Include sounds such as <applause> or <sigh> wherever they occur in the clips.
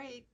great.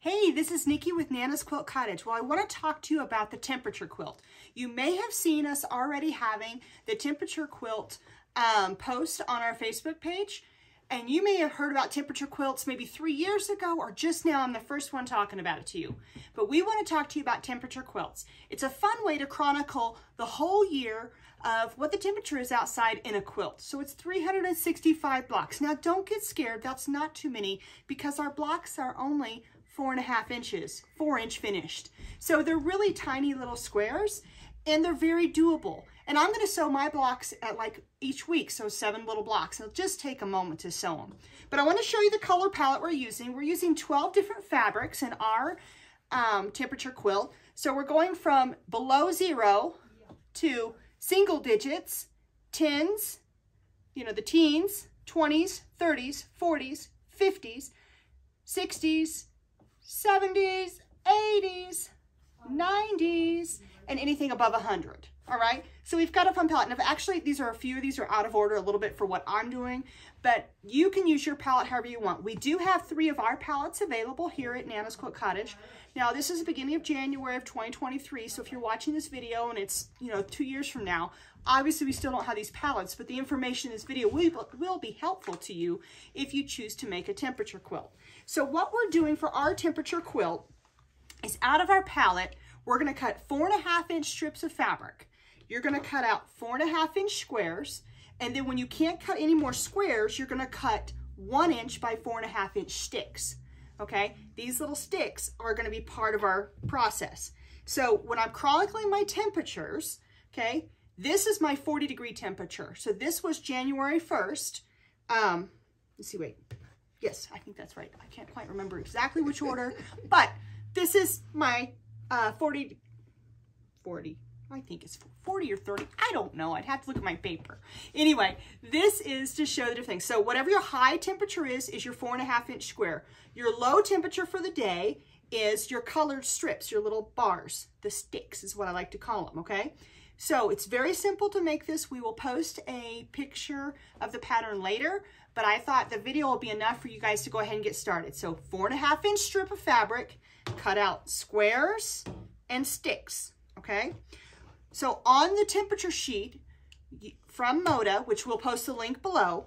Hey, this is Nikki with Nana's Quilt Cottage. Well, I want to talk to you about the temperature quilt. You may have seen us already having the temperature quilt um, post on our Facebook page. And you may have heard about temperature quilts maybe three years ago or just now I'm the first one talking about it to you. But we want to talk to you about temperature quilts. It's a fun way to chronicle the whole year of what the temperature is outside in a quilt. So it's 365 blocks. Now don't get scared, that's not too many because our blocks are only four and a half inches, four inch finished. So they're really tiny little squares and they're very doable. And I'm gonna sew my blocks at like each week, so seven little blocks. It'll just take a moment to sew them. But I wanna show you the color palette we're using. We're using 12 different fabrics in our um, temperature quilt. So we're going from below zero to single digits, tens, you know, the teens, 20s, 30s, 40s, 50s, 60s, 70s, 80s, 90s, and anything above 100. All right, so we've got a fun palette. Now, actually, these are a few. Of these are out of order a little bit for what I'm doing, but you can use your palette however you want. We do have three of our palettes available here at Nana's Quilt Cottage. Now, this is the beginning of January of 2023, so if you're watching this video and it's, you know, two years from now, obviously we still don't have these palettes, but the information in this video will, will be helpful to you if you choose to make a temperature quilt. So what we're doing for our temperature quilt is out of our palette, we're gonna cut four and a half inch strips of fabric. You're gonna cut out four and a half inch squares. And then when you can't cut any more squares, you're gonna cut one inch by four and a half inch sticks. Okay, these little sticks are gonna be part of our process. So when I'm chronicling my temperatures, okay, this is my 40 degree temperature. So this was January 1st. Um, let's see, wait. Yes, I think that's right. I can't quite remember exactly which order, <laughs> but this is my uh, 40, 40, I think it's 40 or 30. I don't know. I'd have to look at my paper. Anyway, this is to show the different things. So whatever your high temperature is, is your four and a half inch square. Your low temperature for the day is your colored strips, your little bars. The sticks is what I like to call them, okay? So it's very simple to make this. We will post a picture of the pattern later, but I thought the video will be enough for you guys to go ahead and get started. So four and a half inch strip of fabric, cut out squares and sticks, okay? So on the temperature sheet from Moda, which we'll post the link below,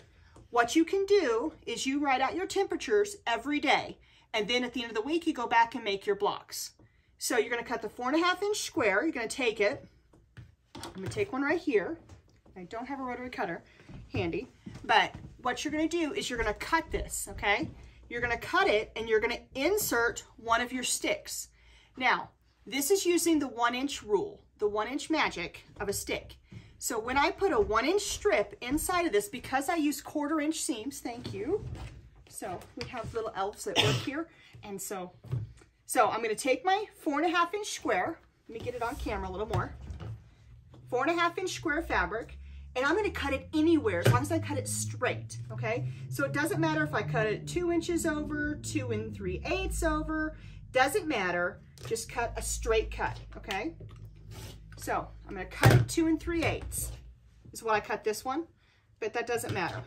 what you can do is you write out your temperatures every day. And then at the end of the week, you go back and make your blocks. So you're gonna cut the four and a half inch square. You're gonna take it. I'm gonna take one right here. I don't have a rotary cutter handy, but what you're gonna do is you're gonna cut this, okay? You're gonna cut it and you're gonna insert one of your sticks. Now, this is using the one inch rule the one inch magic of a stick. So when I put a one inch strip inside of this, because I use quarter inch seams, thank you. So we have little elves that work here. And so, so I'm gonna take my four and a half inch square, let me get it on camera a little more, four and a half inch square fabric, and I'm gonna cut it anywhere as long as I cut it straight, okay? So it doesn't matter if I cut it two inches over, two and three eighths over, doesn't matter, just cut a straight cut, okay? So I'm gonna cut it two and three eighths is what I cut this one, but that doesn't matter,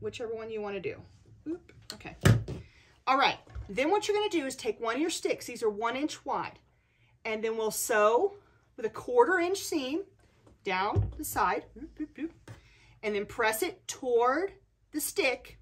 whichever one you wanna do. Oop, okay. All right, then what you're gonna do is take one of your sticks, these are one inch wide, and then we'll sew with a quarter inch seam down the side, and then press it toward the stick,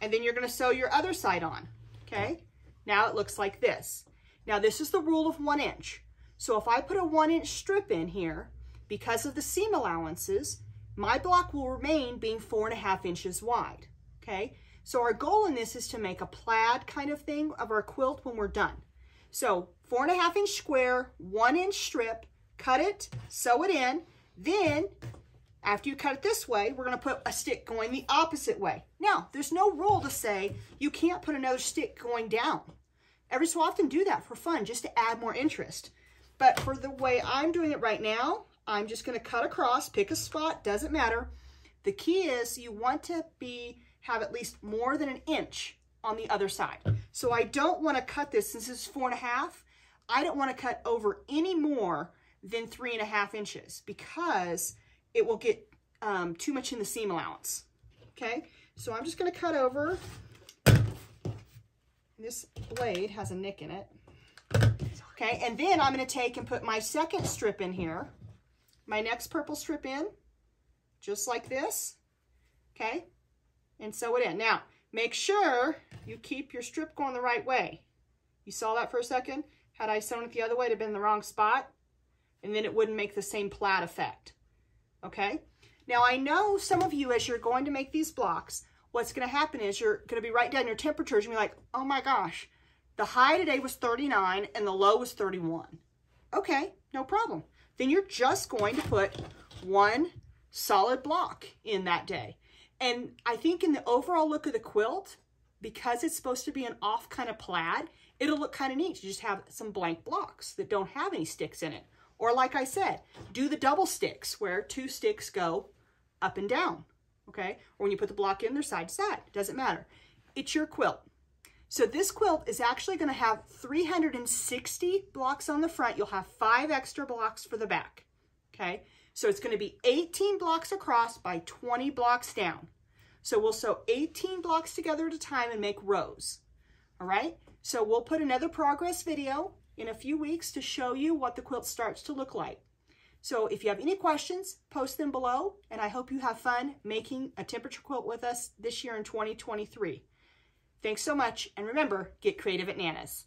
and then you're gonna sew your other side on, okay? Now it looks like this. Now this is the rule of one inch. So if I put a one inch strip in here, because of the seam allowances, my block will remain being four and a half inches wide, okay? So our goal in this is to make a plaid kind of thing of our quilt when we're done. So four and a half inch square, one inch strip, cut it, sew it in. Then after you cut it this way, we're gonna put a stick going the opposite way. Now, there's no rule to say you can't put another stick going down. Every so often do that for fun, just to add more interest. But for the way I'm doing it right now, I'm just gonna cut across, pick a spot, doesn't matter. The key is you want to be have at least more than an inch on the other side. So I don't wanna cut this, since this is four and a half, I don't wanna cut over any more than three and a half inches because it will get um, too much in the seam allowance, okay? So I'm just gonna cut over. This blade has a nick in it. Okay, and then I'm going to take and put my second strip in here. My next purple strip in, just like this. Okay, and sew it in. Now, make sure you keep your strip going the right way. You saw that for a second? Had I sewn it the other way, it'd have been in the wrong spot, and then it wouldn't make the same plaid effect. Okay? Now, I know some of you, as you're going to make these blocks, what's going to happen is you're going to be writing down your temperatures and be like, oh my gosh, the high today was 39 and the low was 31. Okay, no problem. Then you're just going to put one solid block in that day. And I think in the overall look of the quilt, because it's supposed to be an off kind of plaid, it'll look kind of neat to just have some blank blocks that don't have any sticks in it. Or like I said, do the double sticks where two sticks go up and down, okay? Or when you put the block in, they're side to side, doesn't matter. It's your quilt. So this quilt is actually gonna have 360 blocks on the front. You'll have five extra blocks for the back, okay? So it's gonna be 18 blocks across by 20 blocks down. So we'll sew 18 blocks together at a time and make rows, all right? So we'll put another progress video in a few weeks to show you what the quilt starts to look like. So if you have any questions, post them below, and I hope you have fun making a temperature quilt with us this year in 2023. Thanks so much, and remember, get creative at Nana's.